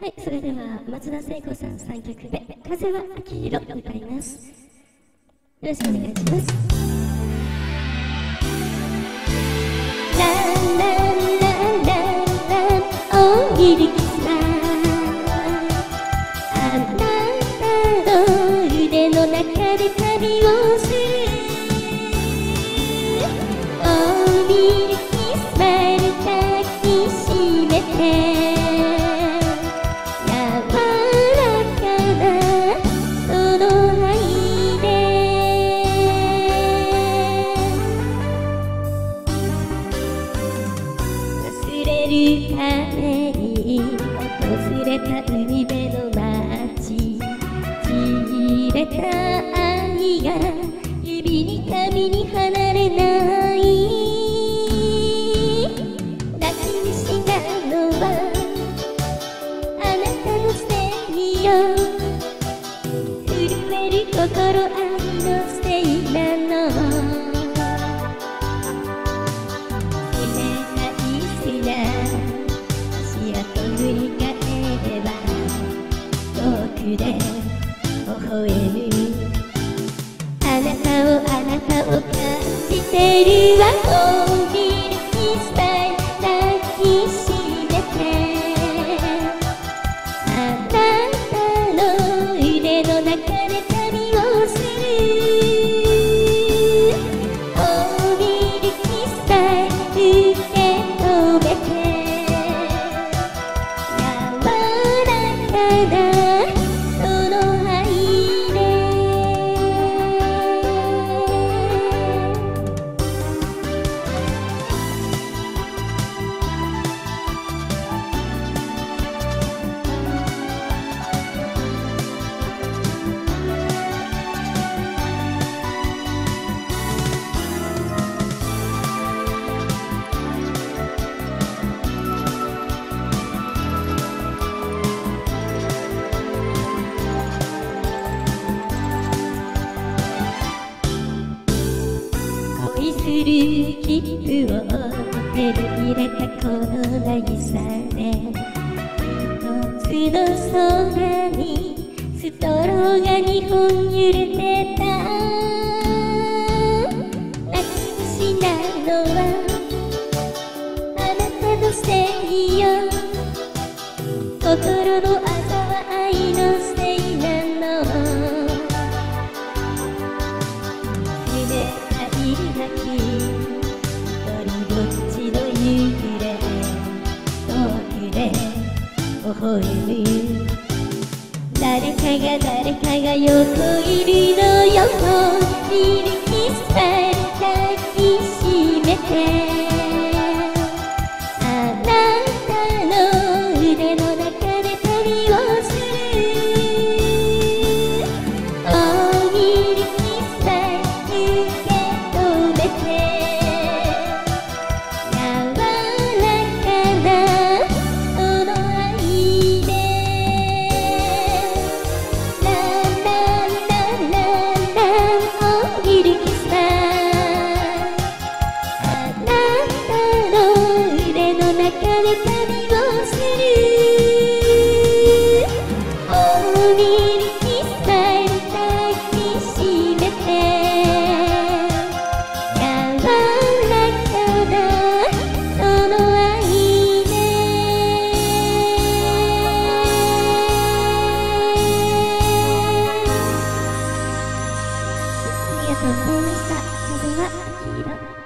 はい、それでは松田聖子さん3曲目「風は秋色」歌います。よろしくお願いします。ランランランランラン大喜利キスマあなたの腕の中で旅をする大喜利キスマイル抱きしめてれるために訪れた海辺の街ちぎれた愛が指に髪に離れない抱きしなのはあなたのせいよ。震える心笑むあなたをあなたを感じてるわ。大きなキス恋する切符を手に入れたこの渚で一つの空にストローが二本揺れてた泣き虫なのはあなたのせいよ心の微笑む誰かが誰かが横入りの横入りキスタイル抱きしめて。腕の中で旅をする大喜利キスタイル抱きしめて柔らかなその愛でありがとうございました。それは黄色。